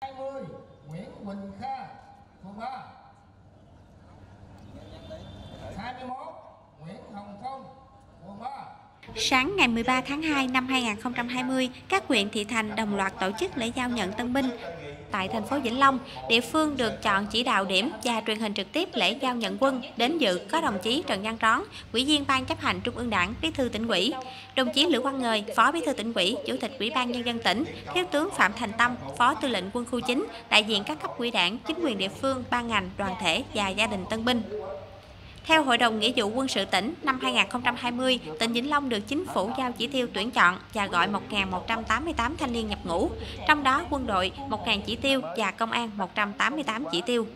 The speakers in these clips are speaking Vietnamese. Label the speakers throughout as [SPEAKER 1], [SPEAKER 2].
[SPEAKER 1] 20 Nguyễn Quỳnh Kha phường 3 21 Nguyễn Hồng Phong phường 3
[SPEAKER 2] Sáng ngày 13 tháng 2 năm 2020, các huyện thị thành đồng loạt tổ chức lễ giao nhận tân binh. Tại thành phố Vĩnh Long, địa phương được chọn chỉ đạo điểm và truyền hình trực tiếp lễ giao nhận quân. Đến dự có đồng chí Trần Văn Rón, Ủy viên Ban chấp hành Trung ương Đảng, Bí thư tỉnh ủy, đồng chí Lữ Quang Ngời, Phó Bí thư tỉnh ủy, Chủ tịch Ủy ban nhân dân tỉnh, Thiếu tướng Phạm Thành Tâm, Phó Tư lệnh Quân khu 9, đại diện các cấp quỹ đảng, chính quyền địa phương, ban ngành, đoàn thể và gia đình tân binh. Theo Hội đồng Nghĩa vụ quân sự tỉnh, năm 2020, tỉnh Vĩnh Long được chính phủ giao chỉ tiêu tuyển chọn và gọi 1.188 thanh niên nhập ngũ, trong đó quân đội 1.000 chỉ tiêu và công an 188 chỉ tiêu.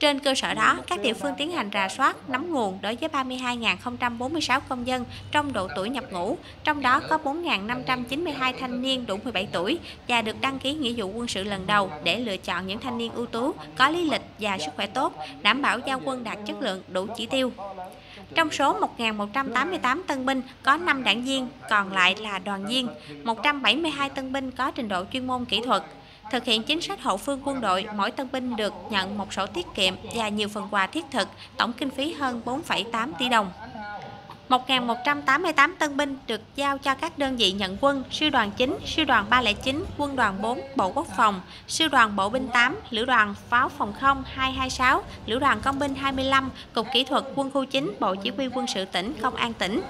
[SPEAKER 2] Trên cơ sở đó, các địa phương tiến hành rà soát, nắm nguồn đối với 32.046 công dân trong độ tuổi nhập ngũ, trong đó có 4.592 thanh niên đủ 17 tuổi và được đăng ký nghĩa vụ quân sự lần đầu để lựa chọn những thanh niên ưu tú, có lý lịch và sức khỏe tốt, đảm bảo giao quân đạt chất lượng đủ chỉ tiêu. Trong số 1.188 tân binh có 5 đảng viên, còn lại là đoàn viên, 172 tân binh có trình độ chuyên môn kỹ thuật. Thực hiện chính sách hậu phương quân đội, mỗi tân binh được nhận một sổ tiết kiệm và nhiều phần quà thiết thực, tổng kinh phí hơn 4,8 tỷ đồng. 1.188 tân binh được giao cho các đơn vị nhận quân, sư đoàn 9, sư đoàn 309, quân đoàn 4, Bộ Quốc phòng, sư đoàn bộ binh 8, lữ đoàn pháo phòng không 226, lữ đoàn công binh 25, Cục Kỹ thuật quân khu 9, Bộ Chỉ huy quân sự tỉnh, Công an tỉnh.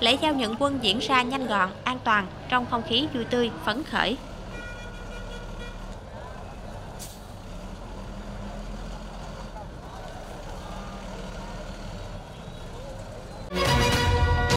[SPEAKER 2] Lễ giao nhận quân diễn ra nhanh gọn, an toàn, trong không khí vui tươi, phấn khởi.